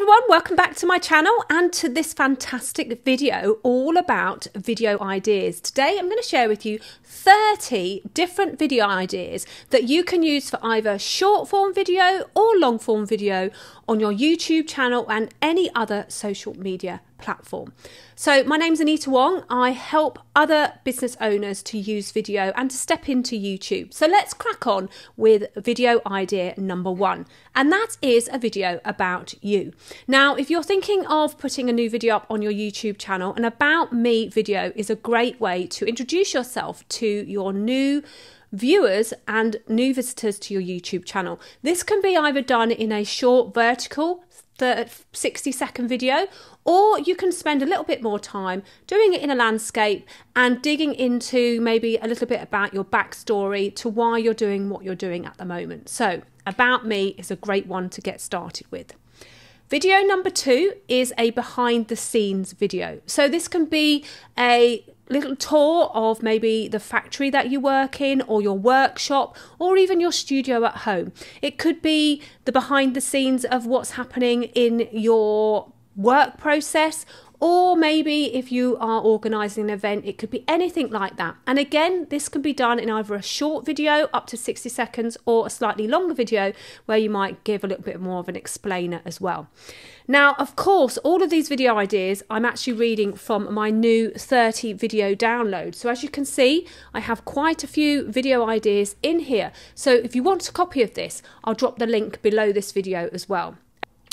everyone, welcome back to my channel and to this fantastic video all about video ideas. Today I'm going to share with you 30 different video ideas that you can use for either short form video or long form video on your YouTube channel and any other social media platform. So, my name's Anita Wong. I help other business owners to use video and to step into YouTube. So, let's crack on with video idea number one, and that is a video about you. Now, if you're thinking of putting a new video up on your YouTube channel, an about me video is a great way to introduce yourself to your new viewers and new visitors to your YouTube channel. This can be either done in a short vertical 60 second video, or you can spend a little bit more time doing it in a landscape and digging into maybe a little bit about your backstory to why you're doing what you're doing at the moment. So, About Me is a great one to get started with. Video number two is a behind the scenes video. So, this can be a little tour of maybe the factory that you work in or your workshop or even your studio at home. It could be the behind the scenes of what's happening in your work process or maybe if you are organising an event, it could be anything like that. And again, this can be done in either a short video up to 60 seconds or a slightly longer video where you might give a little bit more of an explainer as well. Now, of course, all of these video ideas I'm actually reading from my new 30 video download. So as you can see, I have quite a few video ideas in here. So if you want a copy of this, I'll drop the link below this video as well.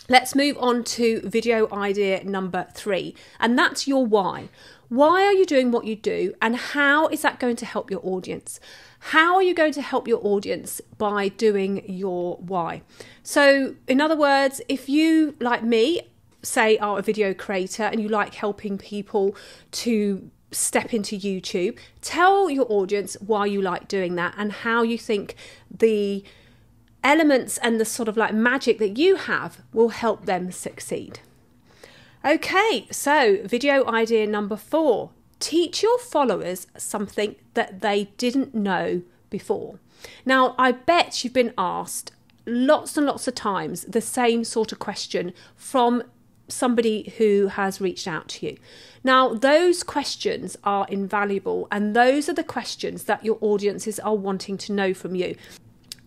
Let's move on to video idea number three, and that's your why. Why are you doing what you do, and how is that going to help your audience? How are you going to help your audience by doing your why? So, in other words, if you, like me, say are a video creator and you like helping people to step into YouTube, tell your audience why you like doing that and how you think the elements and the sort of like magic that you have will help them succeed. Okay, so video idea number four teach your followers something that they didn't know before. Now, I bet you've been asked lots and lots of times the same sort of question from somebody who has reached out to you. Now, those questions are invaluable, and those are the questions that your audiences are wanting to know from you.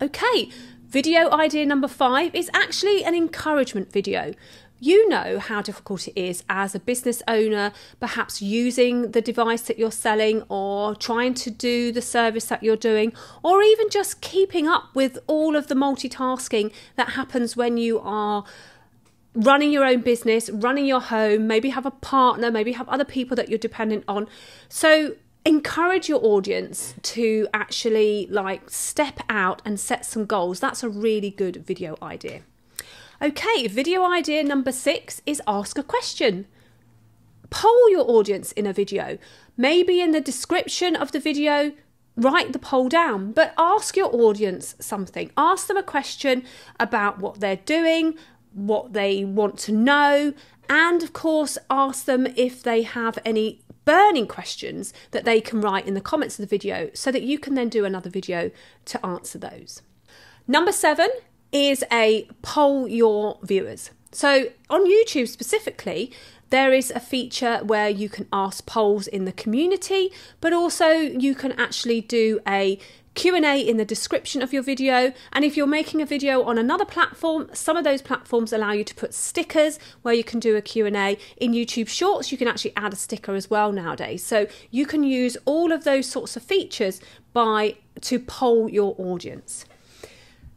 Okay, Video idea number five is actually an encouragement video. You know how difficult it is as a business owner, perhaps using the device that you're selling or trying to do the service that you're doing, or even just keeping up with all of the multitasking that happens when you are running your own business, running your home, maybe have a partner, maybe have other people that you're dependent on. So, encourage your audience to actually like step out and set some goals. That's a really good video idea. Okay, video idea number six is ask a question. Poll your audience in a video. Maybe in the description of the video, write the poll down, but ask your audience something. Ask them a question about what they're doing, what they want to know, and of course, ask them if they have any burning questions that they can write in the comments of the video so that you can then do another video to answer those. Number seven is a poll your viewers. So on YouTube specifically, there is a feature where you can ask polls in the community, but also you can actually do a Q&A in the description of your video. And if you're making a video on another platform some of those platforms allow you to put stickers where you can do a Q&A in YouTube Shorts you can actually add a sticker as well nowadays. So you can use all of those sorts of features by to poll your audience.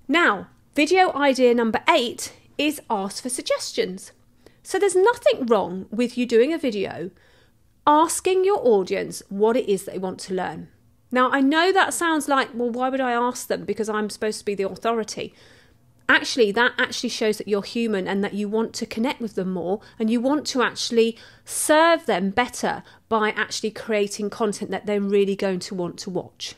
Now video idea number 8 is ask for suggestions. So there's nothing wrong with you doing a video asking your audience what it is they want to learn now, I know that sounds like, well, why would I ask them? Because I'm supposed to be the authority. Actually, that actually shows that you're human and that you want to connect with them more and you want to actually serve them better by actually creating content that they're really going to want to watch.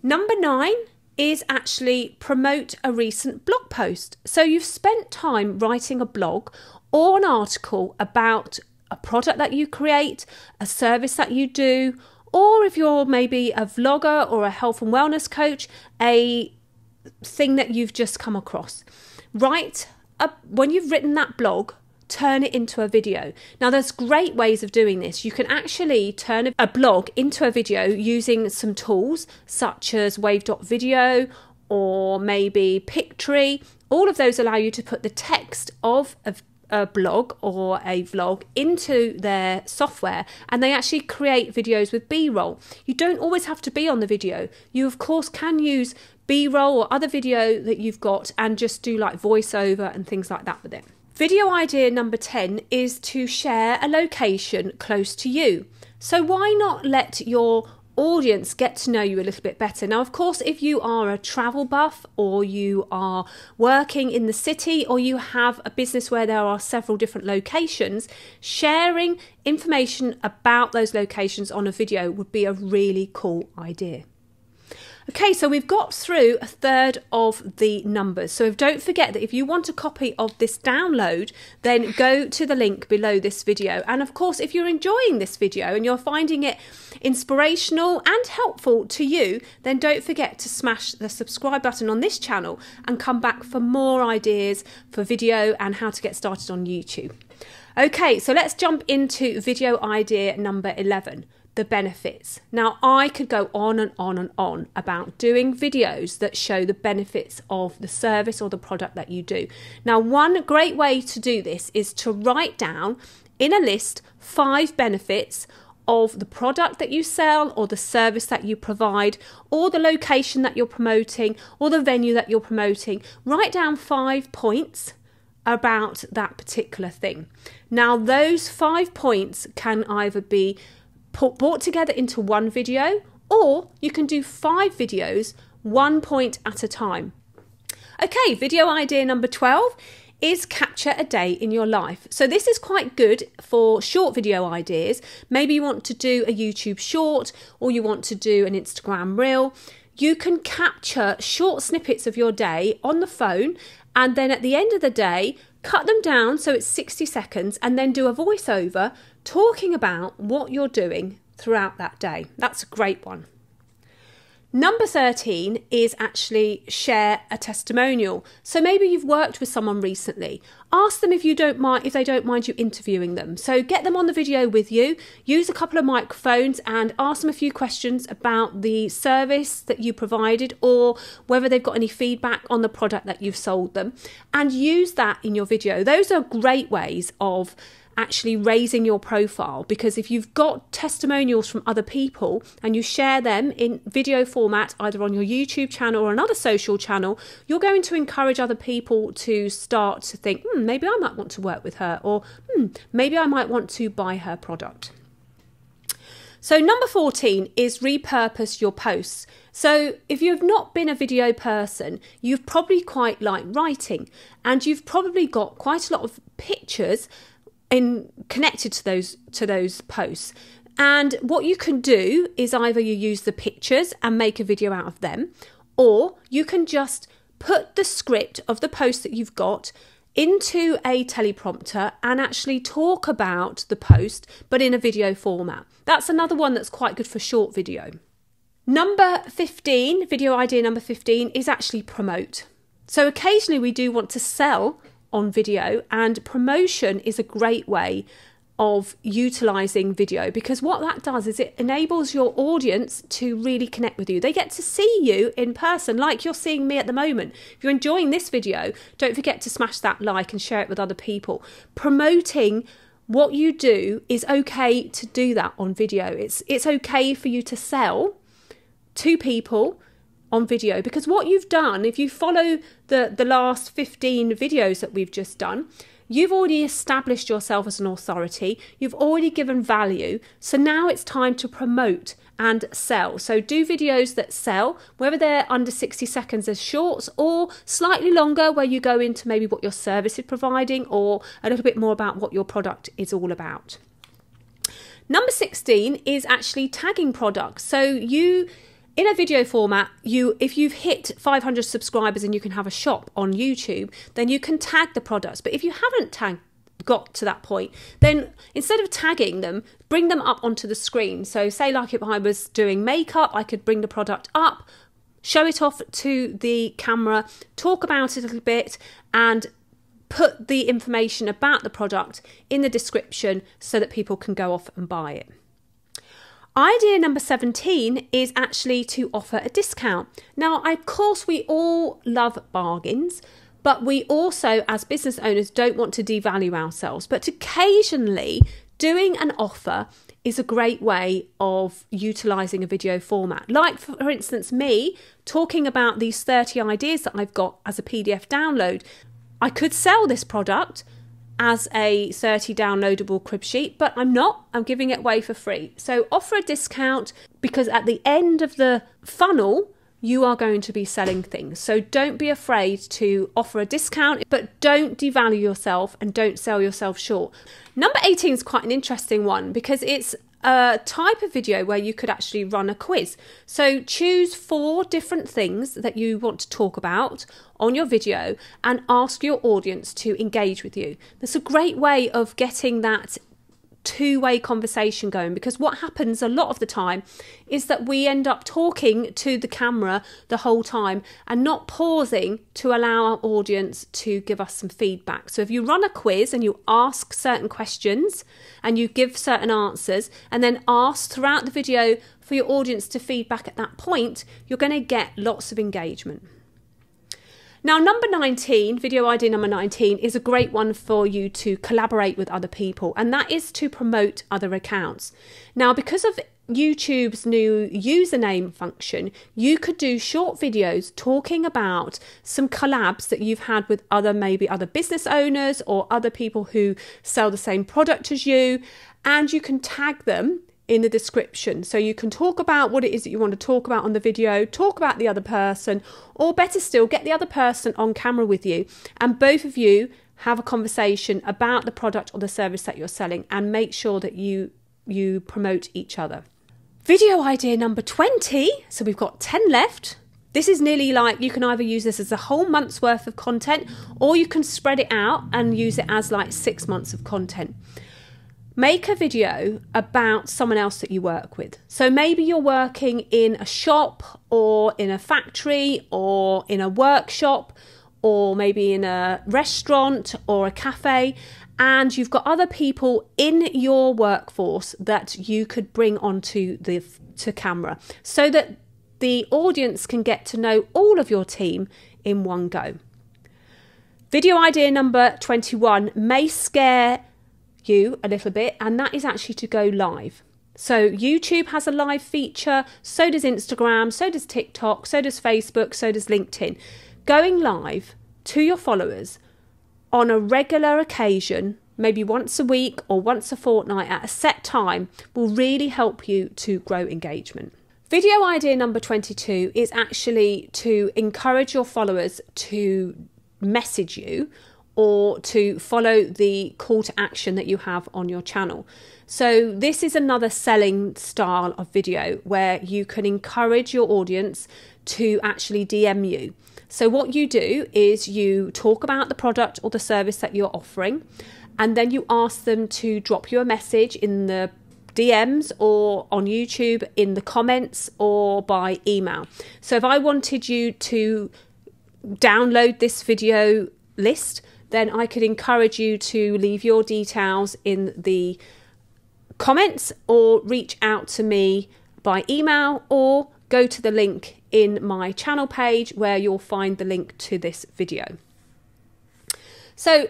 Number nine is actually promote a recent blog post. So you've spent time writing a blog or an article about a product that you create, a service that you do, or if you're maybe a vlogger or a health and wellness coach, a thing that you've just come across. Write a, when you've written that blog, turn it into a video. Now, there's great ways of doing this. You can actually turn a blog into a video using some tools such as Wave.video or maybe Pictory. All of those allow you to put the text of a, a blog or a vlog into their software and they actually create videos with B roll. You don't always have to be on the video. You, of course, can use B roll or other video that you've got and just do like voiceover and things like that with it. Video idea number 10 is to share a location close to you. So, why not let your audience get to know you a little bit better. Now, of course, if you are a travel buff or you are working in the city or you have a business where there are several different locations, sharing information about those locations on a video would be a really cool idea. Okay, so we've got through a third of the numbers. So don't forget that if you want a copy of this download, then go to the link below this video. And of course, if you're enjoying this video and you're finding it inspirational and helpful to you, then don't forget to smash the subscribe button on this channel and come back for more ideas for video and how to get started on YouTube. Okay, so let's jump into video idea number 11 the benefits. Now, I could go on and on and on about doing videos that show the benefits of the service or the product that you do. Now, one great way to do this is to write down in a list five benefits of the product that you sell or the service that you provide or the location that you're promoting or the venue that you're promoting. Write down five points about that particular thing. Now, those five points can either be put, brought together into one video, or you can do five videos, one point at a time. Okay, video idea number 12 is capture a day in your life. So, this is quite good for short video ideas. Maybe you want to do a YouTube short or you want to do an Instagram reel. You can capture short snippets of your day on the phone and then at the end of the day, cut them down so it's 60 seconds and then do a voiceover talking about what you're doing throughout that day. That's a great one. Number 13 is actually share a testimonial. So maybe you've worked with someone recently. Ask them if you don't mind if they don't mind you interviewing them. So get them on the video with you, use a couple of microphones and ask them a few questions about the service that you provided or whether they've got any feedback on the product that you've sold them and use that in your video. Those are great ways of actually raising your profile because if you've got testimonials from other people and you share them in video format either on your YouTube channel or another social channel you're going to encourage other people to start to think hmm, maybe I might want to work with her or hmm, maybe I might want to buy her product. So number 14 is repurpose your posts. So, if you've not been a video person, you've probably quite like writing and you've probably got quite a lot of pictures in connected to those to those posts. And what you can do is either you use the pictures and make a video out of them, or you can just put the script of the post that you've got into a teleprompter and actually talk about the post, but in a video format. That's another one that's quite good for short video. Number 15, video idea number 15, is actually promote. So occasionally we do want to sell on video, and promotion is a great way of utilizing video because what that does is it enables your audience to really connect with you. They get to see you in person, like you're seeing me at the moment. If you're enjoying this video, don't forget to smash that like and share it with other people. Promoting what you do is okay to do that on video. It's it's okay for you to sell to people on video because what you've done if you follow the the last 15 videos that we've just done you've already established yourself as an authority you've already given value so now it's time to promote and sell so do videos that sell whether they're under 60 seconds as shorts or slightly longer where you go into maybe what your service is providing or a little bit more about what your product is all about Number 16 is actually tagging products. So you in a video format, you if you've hit 500 subscribers and you can have a shop on YouTube, then you can tag the products. But if you haven't tagged got to that point, then instead of tagging them, bring them up onto the screen. So say like if I was doing makeup, I could bring the product up, show it off to the camera, talk about it a little bit and put the information about the product in the description so that people can go off and buy it. Idea number 17 is actually to offer a discount. Now, of course, we all love bargains, but we also, as business owners, don't want to devalue ourselves. But occasionally, doing an offer is a great way of utilizing a video format. Like, for instance, me talking about these 30 ideas that I've got as a PDF download. I could sell this product as a 30 downloadable crib sheet, but I'm not. I'm giving it away for free. So offer a discount because at the end of the funnel, you are going to be selling things. So don't be afraid to offer a discount, but don't devalue yourself and don't sell yourself short. Number 18 is quite an interesting one because it's a type of video where you could actually run a quiz. So choose four different things that you want to talk about on your video and ask your audience to engage with you. That's a great way of getting that two way conversation going because what happens a lot of the time is that we end up talking to the camera the whole time and not pausing to allow our audience to give us some feedback. So if you run a quiz and you ask certain questions and you give certain answers and then ask throughout the video for your audience to feedback at that point, you're going to get lots of engagement. Now, number 19, video idea number 19, is a great one for you to collaborate with other people, and that is to promote other accounts. Now, because of YouTube's new username function, you could do short videos talking about some collabs that you've had with other, maybe other business owners or other people who sell the same product as you, and you can tag them in the description. So you can talk about what it is that you want to talk about on the video, talk about the other person, or better still, get the other person on camera with you, and both of you have a conversation about the product or the service that you're selling and make sure that you you promote each other. Video idea number 20. So we've got 10 left. This is nearly like you can either use this as a whole month's worth of content or you can spread it out and use it as like 6 months of content make a video about someone else that you work with. So maybe you're working in a shop or in a factory or in a workshop or maybe in a restaurant or a cafe and you've got other people in your workforce that you could bring onto the to camera so that the audience can get to know all of your team in one go. Video idea number 21 may scare you a little bit, and that is actually to go live. So, YouTube has a live feature, so does Instagram, so does TikTok, so does Facebook, so does LinkedIn. Going live to your followers on a regular occasion, maybe once a week or once a fortnight at a set time, will really help you to grow engagement. Video idea number 22 is actually to encourage your followers to message you or to follow the call to action that you have on your channel. So, this is another selling style of video where you can encourage your audience to actually DM you. So, what you do is you talk about the product or the service that you're offering, and then you ask them to drop you a message in the DMs or on YouTube, in the comments, or by email. So, if I wanted you to download this video list, then I could encourage you to leave your details in the comments or reach out to me by email or go to the link in my channel page where you'll find the link to this video. So,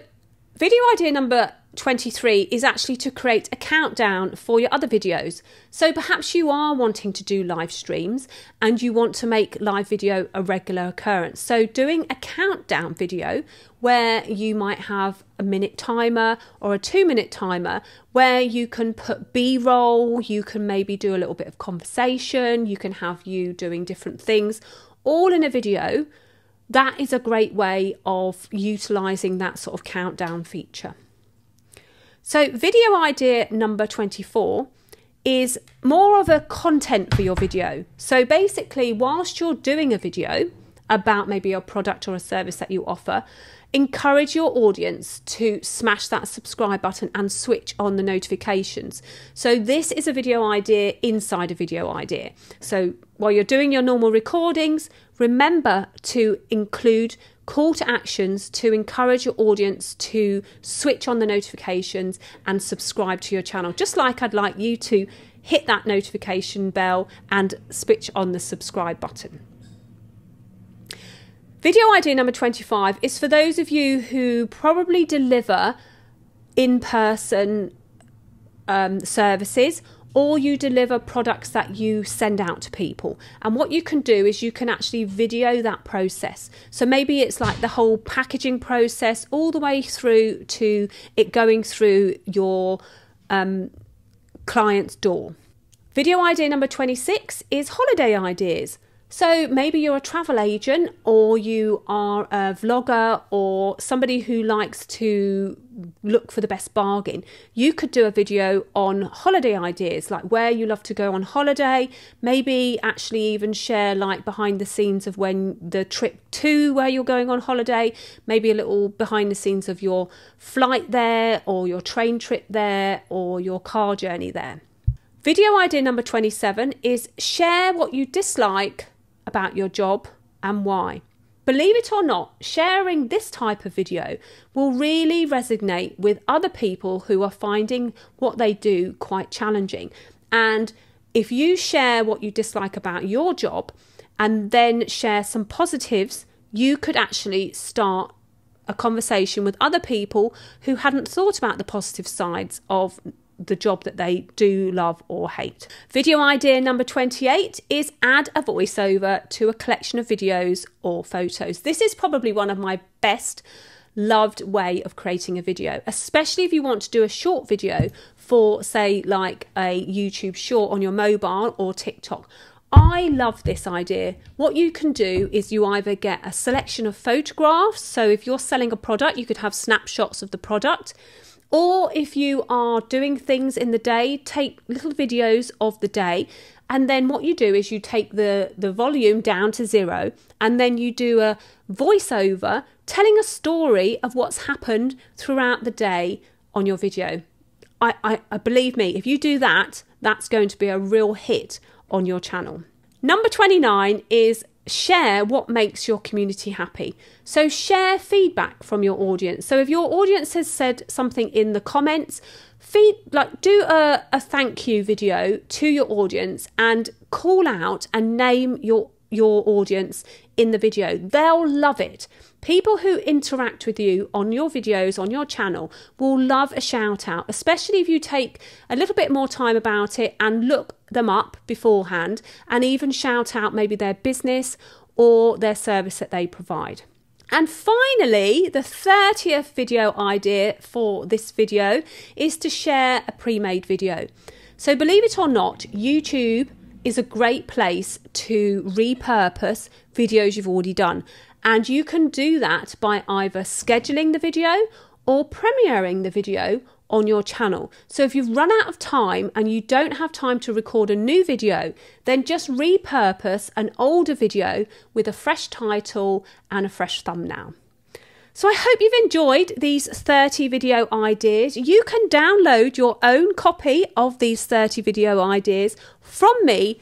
video idea number 23 is actually to create a countdown for your other videos. So perhaps you are wanting to do live streams and you want to make live video a regular occurrence. So doing a countdown video where you might have a minute timer or a two minute timer where you can put B roll, you can maybe do a little bit of conversation, you can have you doing different things all in a video. That is a great way of utilizing that sort of countdown feature. So, video idea number 24 is more of a content for your video. So, basically, whilst you're doing a video about maybe a product or a service that you offer, encourage your audience to smash that subscribe button and switch on the notifications. So, this is a video idea inside a video idea. So, while you're doing your normal recordings, remember to include call to actions to encourage your audience to switch on the notifications and subscribe to your channel. Just like I'd like you to hit that notification bell and switch on the subscribe button. Video idea number 25 is for those of you who probably deliver in person um, services or you deliver products that you send out to people. And what you can do is you can actually video that process. So maybe it's like the whole packaging process all the way through to it going through your um, client's door. Video idea number 26 is holiday ideas. So maybe you're a travel agent or you are a vlogger or somebody who likes to look for the best bargain. You could do a video on holiday ideas, like where you love to go on holiday, maybe actually even share like behind the scenes of when the trip to where you're going on holiday, maybe a little behind the scenes of your flight there or your train trip there or your car journey there. Video idea number 27 is share what you dislike about your job and why. Believe it or not, sharing this type of video will really resonate with other people who are finding what they do quite challenging. And if you share what you dislike about your job and then share some positives, you could actually start a conversation with other people who hadn't thought about the positive sides of the job that they do love or hate. Video idea number 28 is add a voiceover to a collection of videos or photos. This is probably one of my best loved way of creating a video, especially if you want to do a short video for, say, like a YouTube short on your mobile or TikTok. I love this idea. What you can do is you either get a selection of photographs. So if you're selling a product, you could have snapshots of the product. Or if you are doing things in the day, take little videos of the day. And then what you do is you take the, the volume down to zero and then you do a voiceover telling a story of what's happened throughout the day on your video. I, I, I believe me, if you do that, that's going to be a real hit on your channel. Number 29 is share what makes your community happy. So share feedback from your audience. So if your audience has said something in the comments, feed like do a, a thank you video to your audience and call out and name your your audience in the video. They'll love it. People who interact with you on your videos, on your channel, will love a shout out, especially if you take a little bit more time about it and look them up beforehand and even shout out maybe their business or their service that they provide. And finally, the 30th video idea for this video is to share a pre made video. So, believe it or not, YouTube is a great place to repurpose videos you've already done. And you can do that by either scheduling the video or premiering the video on your channel. So if you've run out of time and you don't have time to record a new video, then just repurpose an older video with a fresh title and a fresh thumbnail. So I hope you've enjoyed these 30 video ideas. You can download your own copy of these 30 video ideas from me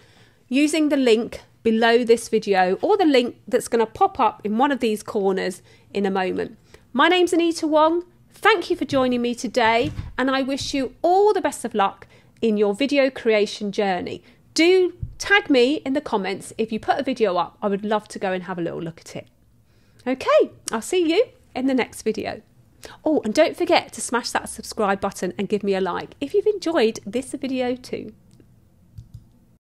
using the link below this video or the link that's going to pop up in one of these corners in a moment. My name's Anita Wong. Thank you for joining me today and I wish you all the best of luck in your video creation journey. Do tag me in the comments if you put a video up. I would love to go and have a little look at it. Okay, I'll see you in the next video. Oh, and don't forget to smash that subscribe button and give me a like if you've enjoyed this video too.